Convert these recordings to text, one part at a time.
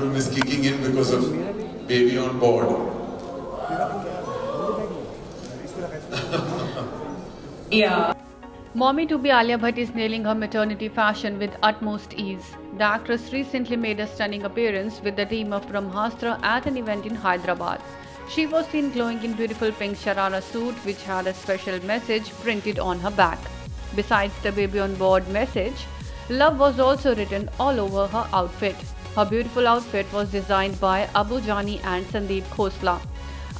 film is kicking in because of Baby on Board. Yeah. Mommy to be Alia Bhatt is nailing her maternity fashion with utmost ease. The actress recently made a stunning appearance with the team of Brahmastra at an event in Hyderabad. She was seen glowing in beautiful pink sharara suit which had a special message printed on her back. Besides the baby on board message, love was also written all over her outfit. Her beautiful outfit was designed by Abu Jani and Sandeep Khosla.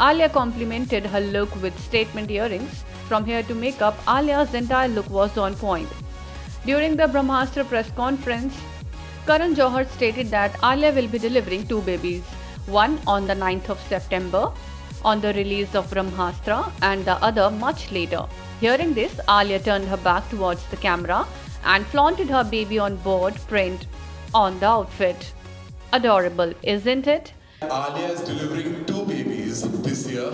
Alia complimented her look with statement earrings. From hair to makeup, Alia's entire look was on point. During the Brahmastra press conference, Karan Johar stated that Alia will be delivering two babies, one on the 9th of September on the release of Brahmastra and the other much later. Hearing this, Alia turned her back towards the camera and flaunted her baby on board print on the outfit. Adorable, isn't it? Alia is delivering two babies this year,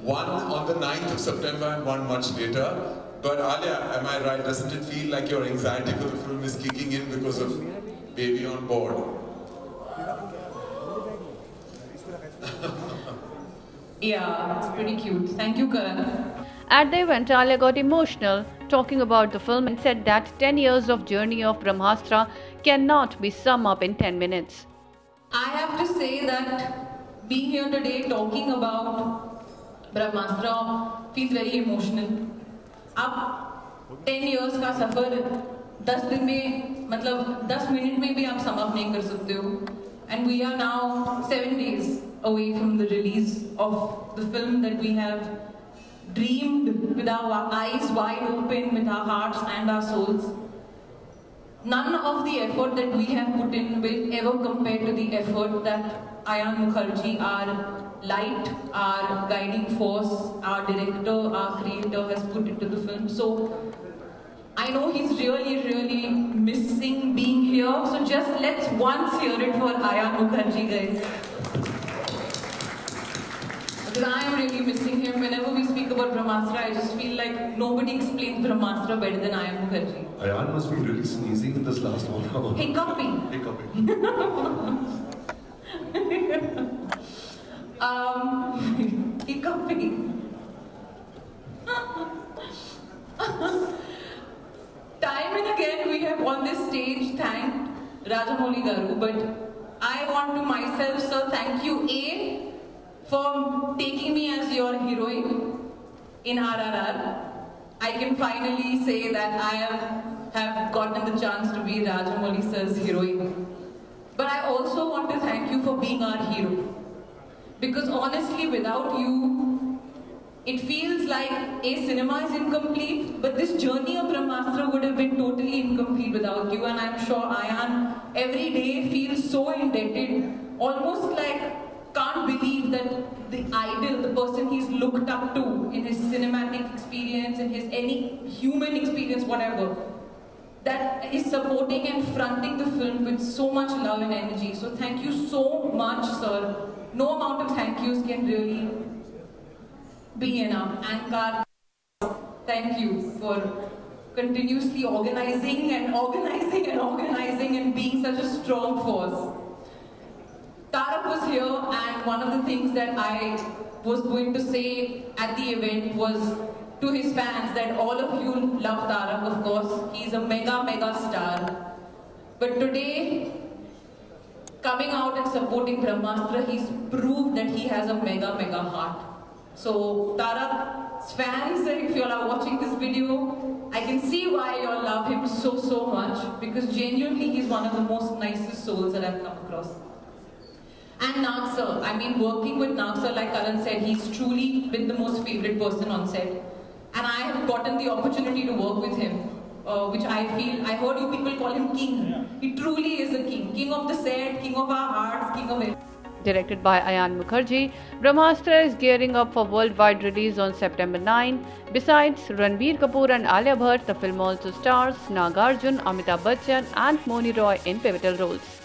one on the 9th of September and one much later. But Alia, am I right? Doesn't it feel like your anxiety for the film is kicking in because of Baby on Board? Yeah, it's pretty cute. Thank you, Karan. At the event, Alia got emotional talking about the film and said that 10 years of journey of Brahmastra cannot be summed up in 10 minutes. I have to say that being here today talking about Brahmastra feels very emotional. अब 10 years का सफर 10 दिन में मतलब 10 minute में भी आप sum up नहीं कर सकते हो and we are now 7 days away from the release of the film that we have dreamed with our eyes wide open with our hearts and our souls none of the effort that we have put in will ever compare to the effort that Ayan Mukerji, our light, our guiding force, our director, our creator has put into the film. So I know he's really, really missing being here. So just let's once hear it for Ayan Mukerji, guys. Because I am really missing him. Whenever about Brahmastra, I just feel like nobody explains Brahmastra better than Ayan Mukerji. Ayan must be really sneezing in this last one hour. Hiccuping. Hiccuping. Um, hiccuping. Time and again we have on this stage thanked Rajamouli Garu, but I want to myself, sir, thank you A for taking me as your heroine in RRR. I can finally say that I have, gotten the chance to be Rajamouli sir's heroine. But I also want to thank you for being our hero. Because honestly, without you, it feels like a cinema is incomplete, but this journey of Brahmastra would have been totally incomplete without you. And I'm sure Ayan every day feels so indebted, almost like can't the idol, the person he's looked up to in his cinematic experience, in his any human experience, whatever, that is supporting and fronting the film with so much love and energy. So thank you so much, sir. No amount of thank yous can really be enough. And Kar, thank you for continuously organizing and organizing and organizing and being such a strong force. Tarak was here one of the things that I was going to say at the event was to his fans that all of you love Tarak, of course. He's a mega, mega star. But today, coming out and supporting Brahmastra, he's proved that he has a mega, mega heart. So Tarak's fans, if you all are watching this video, I can see why you all love him so, so much because genuinely he's one of the most nicest souls that I've come across. And Nag sir, I mean working with Nag sir, like Karan said, he's truly been the most favorite person on set. And I have gotten the opportunity to work with him, uh, which I feel, I heard you people call him king. He truly is a king. King of the set, king of our hearts, king of everything. Directed by Ayan Mukerji, Brahmastra is gearing up for worldwide release on September 9. Besides Ranbir Kapoor and Alia Bhatt, the film also stars Nagarjuna, Amitabh Bachchan and Mouni Roy in pivotal roles.